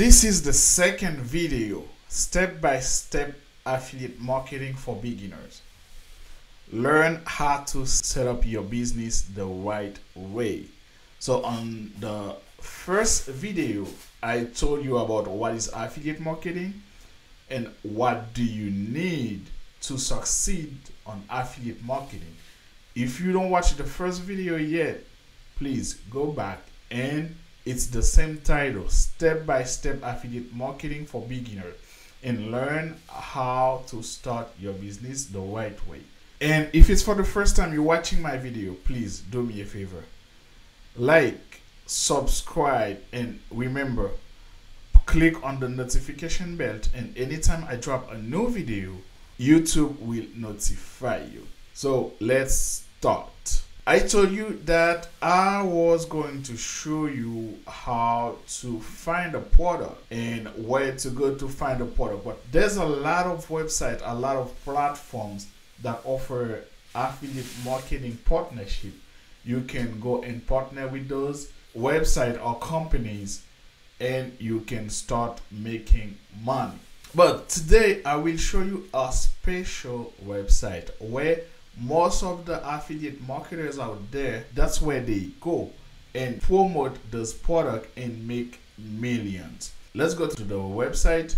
This is the second video, step-by-step affiliate marketing for beginners. Learn how to set up your business the right way. So on the first video, I told you about what is affiliate marketing and what do you need to succeed on affiliate marketing. If you don't watch the first video yet, please go back and it's the same title step by step affiliate marketing for beginners and learn how to start your business the right way. And if it's for the first time you're watching my video please do me a favor. Like subscribe and remember click on the notification bell and anytime i drop a new video youtube will notify you. So let's start I told you that I was going to show you how to find a portal and where to go to find a portal. But there's a lot of websites, a lot of platforms that offer affiliate marketing partnership. You can go and partner with those website or companies and you can start making money. But today I will show you a special website where most of the affiliate marketers out there, that's where they go and promote this product and make millions. Let's go to the website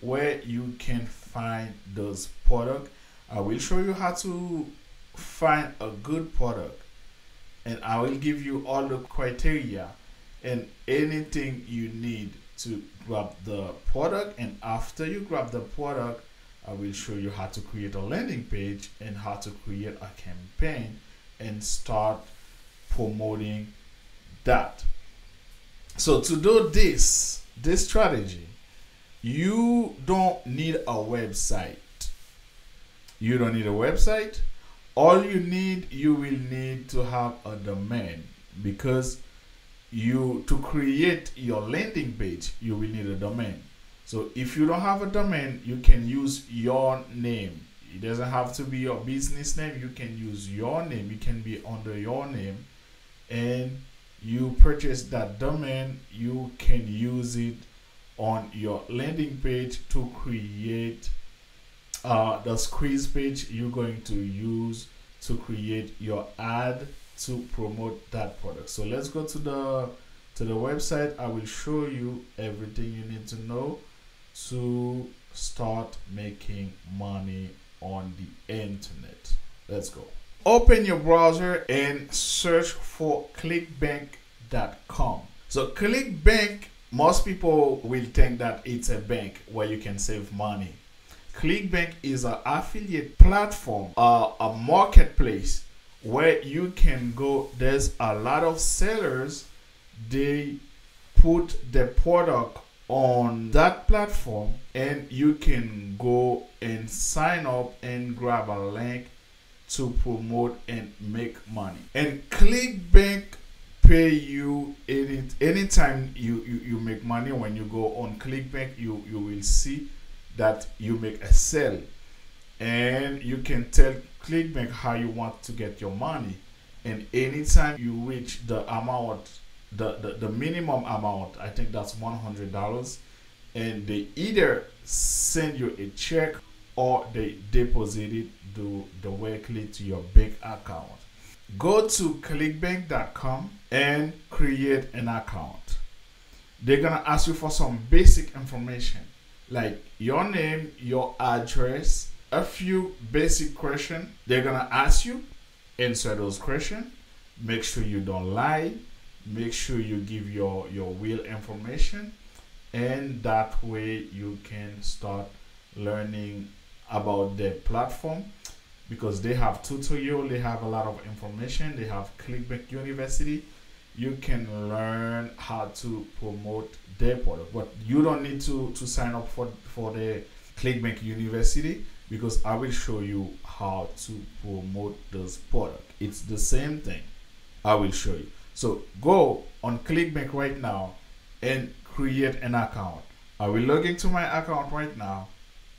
where you can find those product. I will show you how to find a good product and I will give you all the criteria and anything you need to grab the product and after you grab the product I will show you how to create a landing page and how to create a campaign and start promoting that. So to do this, this strategy, you don't need a website. You don't need a website. All you need, you will need to have a domain because you to create your landing page, you will need a domain. So if you don't have a domain, you can use your name. It doesn't have to be your business name. You can use your name. It can be under your name. And you purchase that domain, you can use it on your landing page to create uh, the squeeze page you're going to use to create your ad to promote that product. So let's go to the to the website. I will show you everything you need to know to start making money on the internet. Let's go. Open your browser and search for clickbank.com. So, ClickBank, most people will think that it's a bank where you can save money. ClickBank is an affiliate platform, uh, a marketplace where you can go. There's a lot of sellers, they put the product on that platform and you can go and sign up and grab a link to promote and make money. And clickbank pay you any anytime you, you you make money. When you go on clickbank you you will see that you make a sale. And you can tell clickbank how you want to get your money. And anytime you reach the amount the, the, the minimum amount, I think that's $100, and they either send you a check or they deposit it directly to your bank account. Go to clickbank.com and create an account. They're gonna ask you for some basic information like your name, your address, a few basic questions. They're gonna ask you, answer those questions. Make sure you don't lie make sure you give your your real information and that way you can start learning about the platform because they have tutorial they have a lot of information they have clickbank university. You can learn how to promote their product but you don't need to to sign up for for the clickbank university because i will show you how to promote this product. It's the same thing. I will show you so go on ClickBank right now and create an account. I will log into my account right now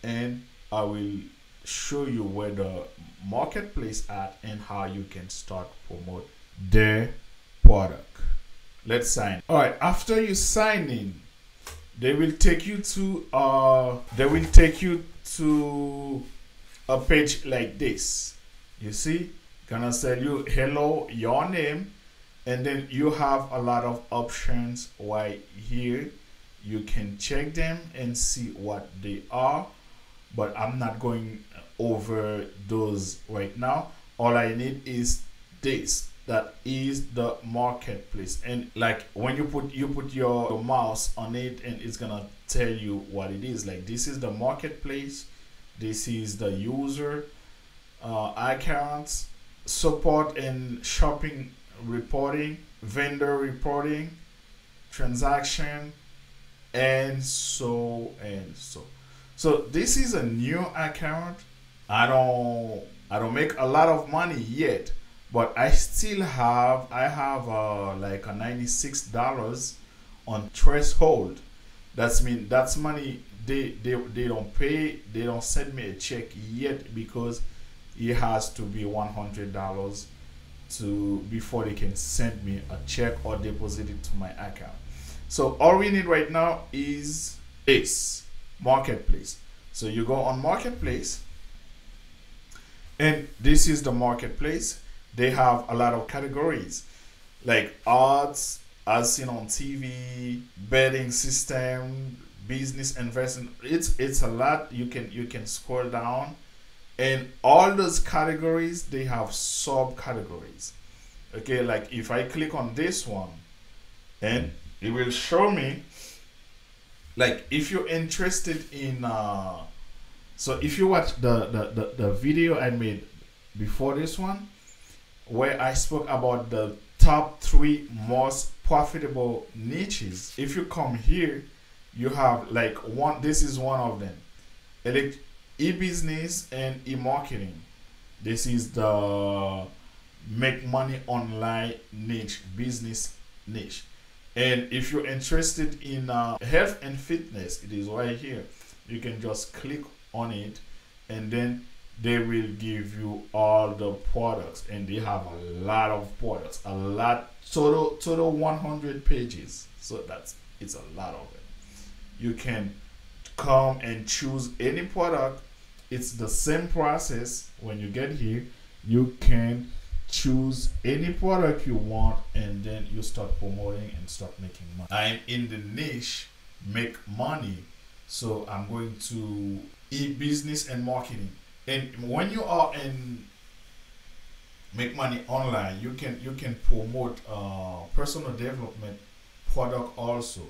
and I will show you where the marketplace at and how you can start promote their product. Let's sign. All right, after you sign in, they will take you to uh they will take you to a page like this you see gonna tell you hello your name and then you have a lot of options right here. You can check them and see what they are but i'm not going over those right now. All i need is this that is the marketplace. And like when you put you put your, your mouse on it and it's gonna tell you what it is. Like this is the marketplace. This is the user uh, accounts support and shopping reporting vendor reporting transaction and so and so so this is a new account i don't i don't make a lot of money yet but I still have I have uh, like a ninety six dollars on threshold. That's mean that's money they, they they don't pay they don't send me a check yet because it has to be one hundred dollars to before they can send me a check or deposit it to my account. So all we need right now is this marketplace. So you go on marketplace and this is the marketplace they have a lot of categories like odds as seen on TV, betting system, business investing. It's it's a lot. You can you can scroll down, and all those categories they have subcategories. Okay, like if I click on this one, and it will show me. Like if you're interested in, uh, so if you watch the the the, the video I made before this one, where I spoke about the top three most profitable niches. If you come here, you have like one, this is one of them Elect- e business and e marketing. This is the make money online niche, business niche. And if you're interested in uh, health and fitness, it is right here. You can just click on it and then they will give you all the products and they have a lot of products a lot total total 100 pages so that's it's a lot of it you can come and choose any product it's the same process. When you get here you can choose any product you want and then you start promoting and start making money. I'm in the niche make money so i'm going to e-business and marketing. And when you are in make money online you can you can promote uh, personal development product also.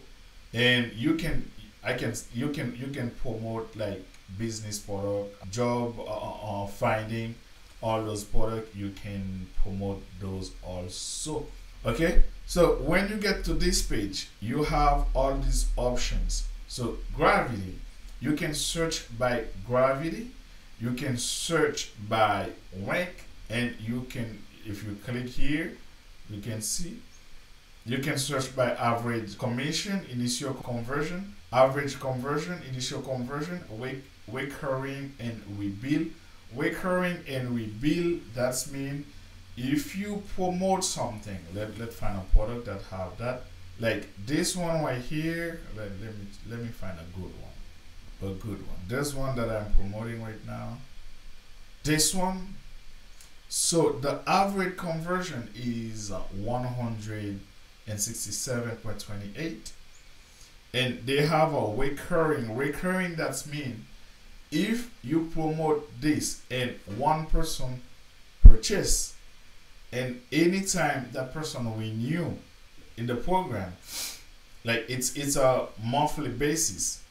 And you can i can you can you can promote like business product job uh, uh, uh finding all those product you can promote those also. Okay? So when you get to this page you have all these options. So gravity. You can search by gravity you can search by rank and you can if you click here you can see. You can search by average commission initial conversion average conversion initial conversion wake recurring and rebill recurring and rebill that's mean if you promote something let, let's find a product that have that like this one right here let, let me let me find a good one a good one. This one that I'm promoting right now. This one. So the average conversion is uh, 167.28 and they have a recurring recurring that's mean if you promote this and one person purchase and anytime that person renew in the program like it's it's a monthly basis.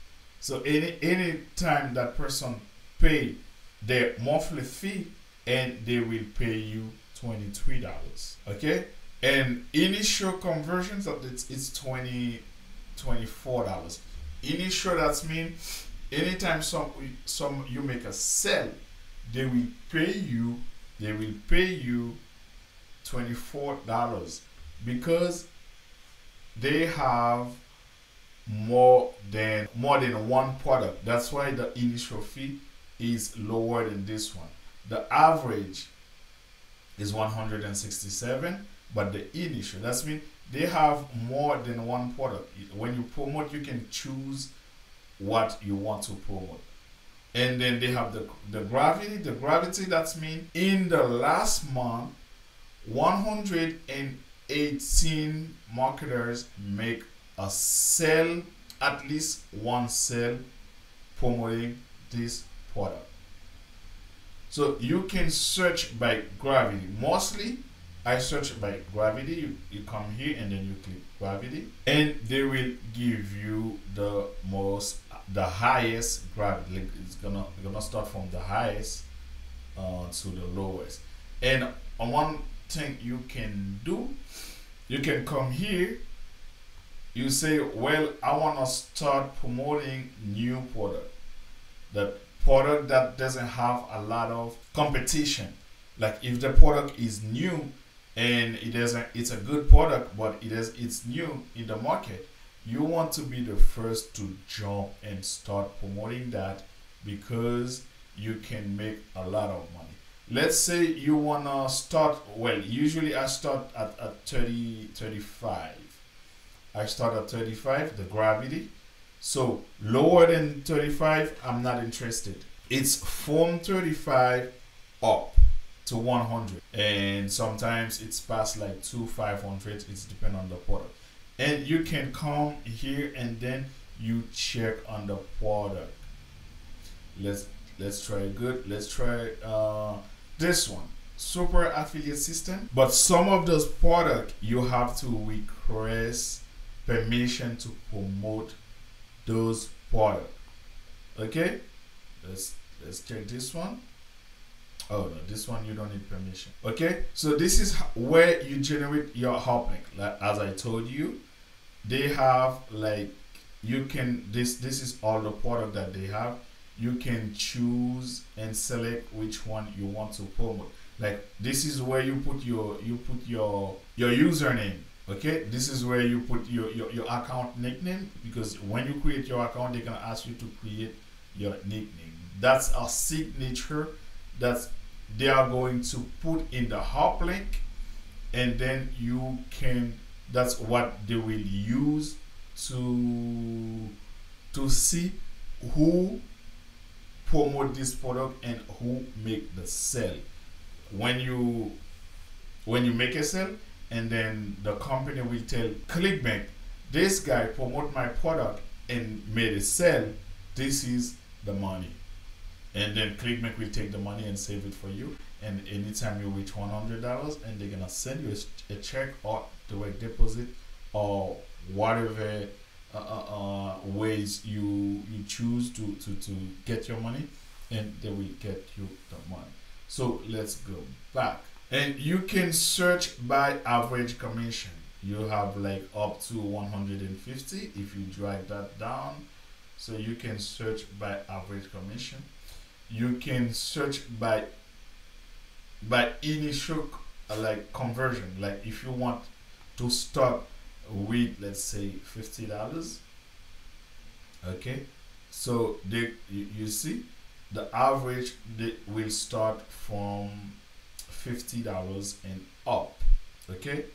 So any any time that person pay their monthly fee and they will pay you $23 okay? And initial conversions of it's, it's 20 $24 initial that's mean anytime some some you make a sell they will pay you they will pay you $24 because they have more than more than one product. That's why the initial fee is lower than this one. The average is 167, but the initial that's mean they have more than one product. When you promote, you can choose what you want to promote. And then they have the the gravity. The gravity that's mean in the last month, 118 marketers make a sale, at least one sale promoting this product. So you can search by gravity. Mostly I search by gravity. You, you come here and then you click gravity, and they will give you the most, the highest gravity. Like it's gonna gonna start from the highest uh, to the lowest. And one thing you can do, you can come here. You say, well, I want to start promoting new product. The product that doesn't have a lot of competition. Like if the product is new, and it is a, it's a good product but it is it's new in the market. You want to be the first to jump and start promoting that because you can make a lot of money. Let's say you want to start well usually i start at, at 30 35 i start at 35 the gravity. So lower than 35 i'm not interested. It's from 35 up to 100 and sometimes it's past like two 500 it's depend on the product. And you can come here and then you check on the product. Let's let's try good. Let's try uh, this one. Super affiliate system. But some of those product you have to request permission to promote those product. Okay? Let's let's check this one Oh no, this one you don't need permission. Okay, so this is where you generate your hop link. Like as I told you, they have like you can this this is all the product that they have. You can choose and select which one you want to promote. Like this is where you put your you put your your username. Okay, this is where you put your, your, your account nickname because when you create your account, they're gonna ask you to create your nickname. That's a signature that's they are going to put in the hop link and then you can that's what they will use to to see who promote this product and who make the sale. When you when you make a sale and then the company will tell clickbank this guy promote my product and made a sale. This is the money and then ClickBank will take the money and save it for you. And anytime you reach one hundred dollars, and they're gonna send you a, a, check or direct deposit or whatever uh, uh, uh, ways you you choose to, to to get your money, and they will get you the money. So let's go back, and you can search by average commission. You have like up to 150 if you drag that down. So you can search by average commission you can search by by initial like conversion. Like if you want to start with let's say fifty dollars okay? So they you, you see the average they will start from fifty dollars and up okay?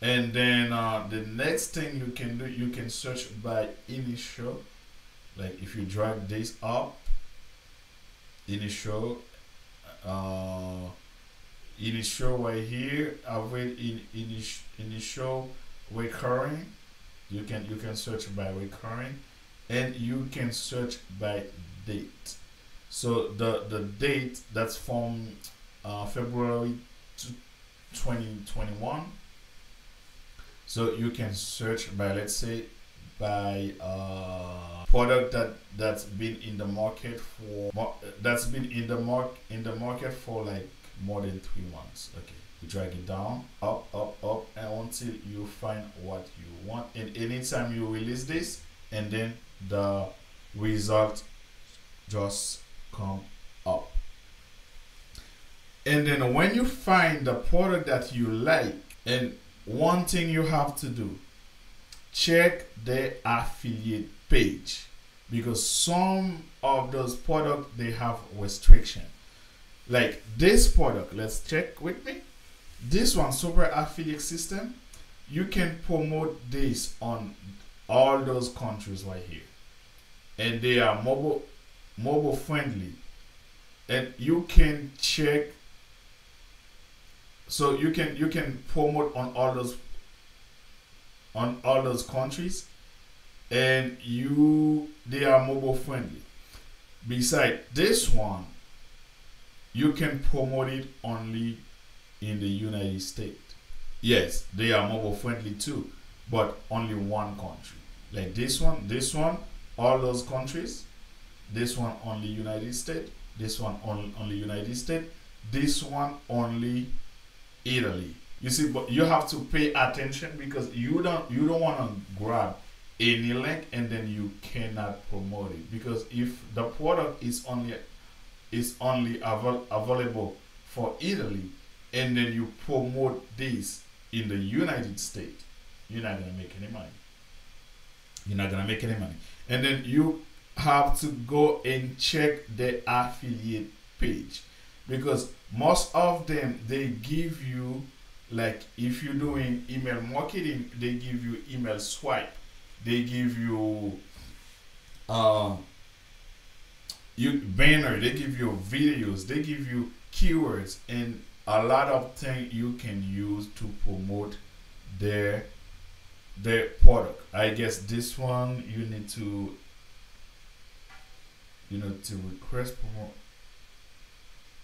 And then uh, the next thing you can do you can search by initial like if you drag this up initial uh, initial right here avoid in initial initial recurring you can you can search by recurring and you can search by date. So the the date that's from uh, February 2021 so you can search by let's say by uh, product that that's been in the market for that's been in the mark in the market for like more than three months. Okay, you drag it down, up, up, up, and until you find what you want. And anytime you release this, and then the result just come up. And then when you find the product that you like, and one thing you have to do check the affiliate page because some of those products they have restriction. Like this product let's check with me. This one super affiliate system you can promote this on all those countries right here. And they are mobile mobile friendly. And you can check so you can you can promote on all those on all those countries and you they are mobile friendly. Beside this one you can promote it only in the united states. Yes they are mobile friendly too but only one country. Like this one this one all those countries this one only united states this one only, only united states this one only italy you see but you have to pay attention because you don't you don't want to grab any link and then you cannot promote it. Because if the product is only is only avail- available for italy and then you promote this in the united states you're not gonna make any money. You're not gonna make any money. And then you have to go and check the affiliate page because most of them they give you like if you're doing email marketing they give you email swipe. They give you uh you banner. They give you videos. They give you keywords and a lot of things you can use to promote their their product. I guess this one you need to you know to request promote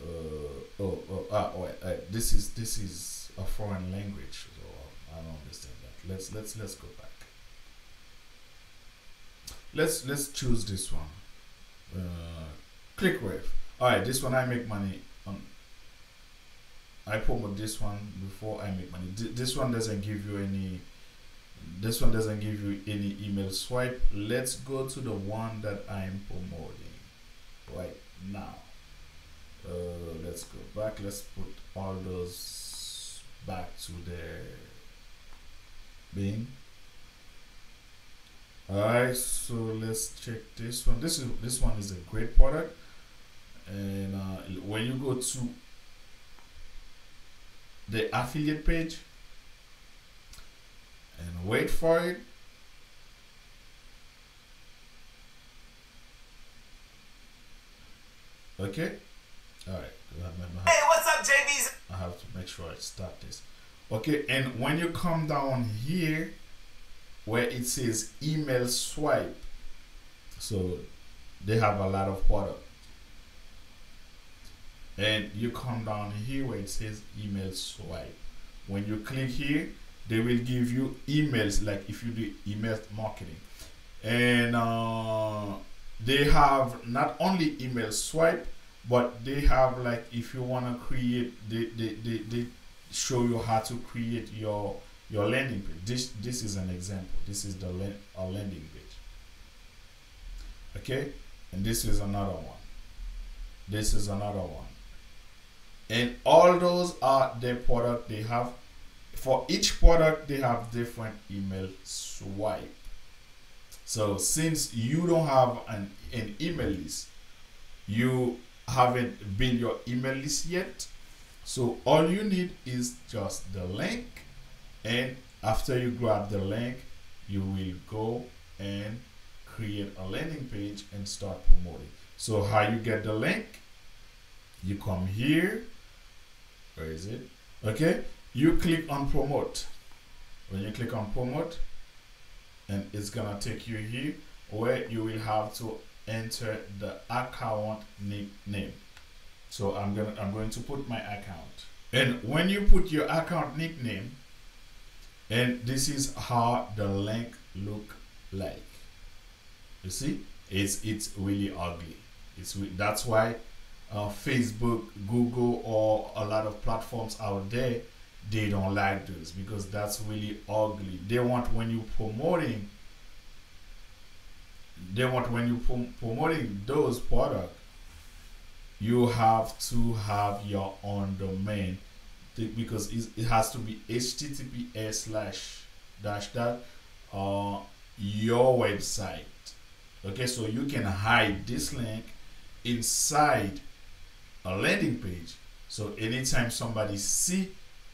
uh, oh, oh ah oh, uh, this is this is a foreign language so I don't understand that. Let's let's let's go back. Let's let's choose this one. Uh, click ref all right this one I make money on. I promote this one before I make money. Th- this one doesn't give you any this one doesn't give you any email swipe. Let's go to the one that I'm promoting right now. Uh, let's go back. Let's put all those to the being alright so let's check this one this is this one is a great product and uh, when you go to the affiliate page and wait for it okay all right Hey, what's up, JB's? I have to make sure I start this. Okay, and when you come down here where it says email swipe, so they have a lot of product. And you come down here where it says email swipe. When you click here, they will give you emails like if you do email marketing. And uh, they have not only email swipe, but they have like if you want to create they, they, they, they show you how to create your your landing page. This this is an example. This is the a landing page. Okay? And this is another one. This is another one. And all those are their product they have. For each product they have different email swipe. So since you don't have an, an email list you haven't built your email list yet so all you need is just the link and after you grab the link you will go and create a landing page and start promoting. So how you get the link? You come here. Where is it? Okay you click on promote. When you click on promote and it's gonna take you here where you will have to enter the account nickname so i'm gonna i'm going to put my account. And when you put your account nickname and this is how the link look like. You see? It's it's really ugly. It's that's why uh, facebook google or a lot of platforms out there they don't like this because that's really ugly. They want when you promoting they want when you prom- promoting those product you have to have your own domain. Because it has to be https slash dash that uh, your website. Okay so you can hide this link inside a landing page. So anytime somebody see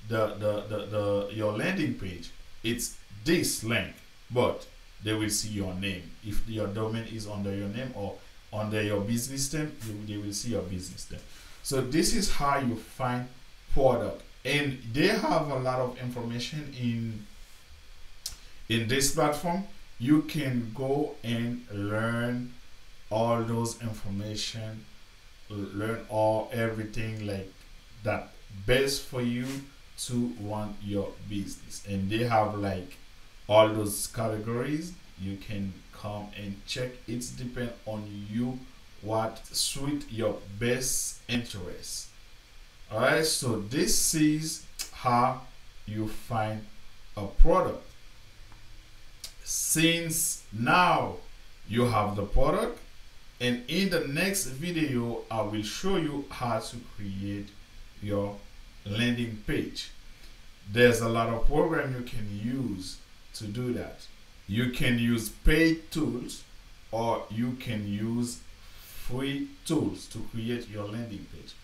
the, the, the, the your landing page it's this link, but they will see your name. If your domain is under your name or under your business name, they will see your business name. So this is how you find product, and they have a lot of information in in this platform. You can go and learn all those information, learn all everything like that best for you to run your business, and they have like all those categories you can come and check. It's depend on you what suit your best interest. All right so this is how you find a product. Since now you have the product and in the next video i will show you how to create your landing page. There's a lot of program you can use to do that. You can use paid tools or you can use free tools to create your landing page.